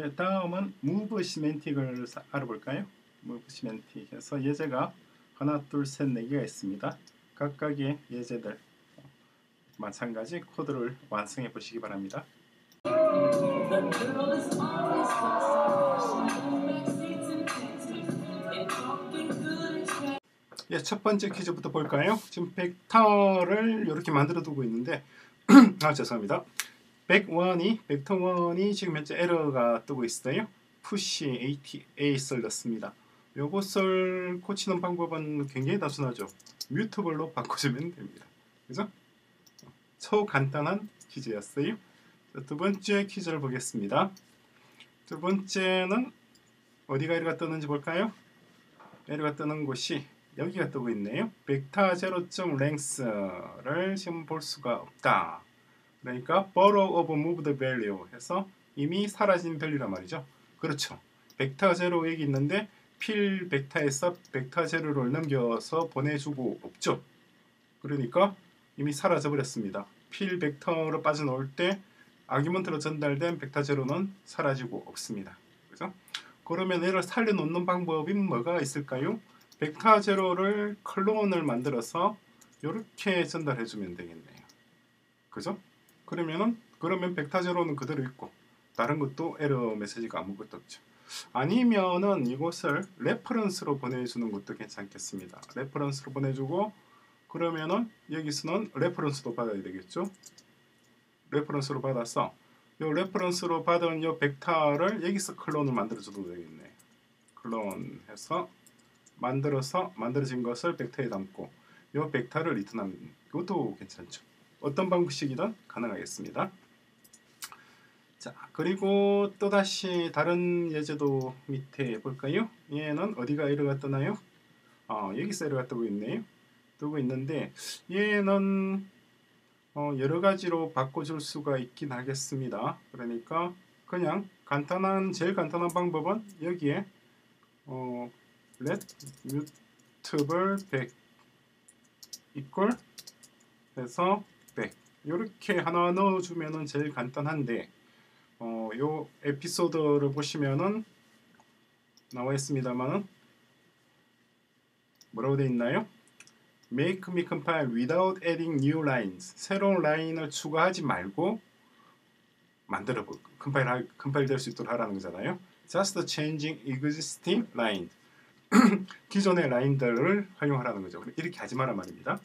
자, 다음은 무브 시멘틱을 사- 알아볼까요? 무브 시멘틱에서 예제가 하나, 둘, 셋, 네 개가 있습니다. 각각의 예제들 마찬가지 코드를 완성해 보시기 바랍니다. 예, 첫 번째 퀴즈부터 볼까요? 지금 벡터를 이렇게 만들어 두고 있는데 아 죄송합니다. 101이 벡터 1이 지금 현재 에러가 뜨고 있어요. 푸시 AT AS를 넣습니다. 요것을 고치는 방법은 굉장히 단순하죠. 뮤트블로 바꿔주면 됩니다. 그죠? 초 간단한 퀴즈였어요. 자, 두 번째 퀴즈를 보겠습니다. 두 번째는 어디가 에러가 뜨는지 볼까요? 에러가 뜨는 곳이 여기가 뜨고 있네요. 벡터 제로점 랭스를 지금 볼 수가 없다. 그러니까 borrow of moved value 해서 이미 사라진 밸류란 말이죠. 그렇죠. 벡터 제로 여기 있는데 필 벡터에서 벡터 제로를 넘겨서 보내주고 없죠. 그러니까 이미 사라져 버렸습니다. 필 벡터로 빠져나올 때 아규먼트로 전달된 벡터 제로는 사라지고 없습니다. 그죠? 그러면 얘를 살려놓는 방법이 뭐가 있을까요? 벡터 제로를 클론을 만들어서 이렇게 전달해 주면 되겠네요. 그죠? 그러면은 그러면 벡터 제로는 그대로 있고 다른 것도 에러 메시지가 아무것도 없죠. 아니면은 이것을 reference로 보내주는 것도 괜찮겠습니다. reference로 보내주고 그러면은 여기서는 reference도 받아야 되겠죠. reference로 받아서 이 reference로 받은 이 벡터를 여기서 클론을 만들어줘도 되겠네요. 클론해서 만들어서 만들어진 것을 벡터에 담고 이 벡터를 리턴하면 이것도 괜찮죠. 어떤 방식이든 가능하겠습니다. 자 그리고 또 다시 다른 예제도 밑에 볼까요? 얘는 어디가 에러가 뜨나요? 어, 여기서 에러가 뜨고 있네요. 뜨고 있는데 얘는 어, 여러 가지로 바꿔줄 수가 있긴 하겠습니다. 그러니까 그냥 간단한 제일 간단한 방법은 여기에 어, let mutable 100 equal 해서 100 이렇게 하나 넣어주면은 제일 간단한데 어, 요 에피소드를 보시면은 나와 있습니다만은 뭐라고 돼 있나요? Make me compile without adding new lines. 새로운 라인을 추가하지 말고 만들어 보 컴파일 하, 컴파일 될 수 있도록 하라는 거잖아요. Just changing existing line. 기존의 라인들을 활용하라는 거죠. 이렇게 하지 마란 말입니다.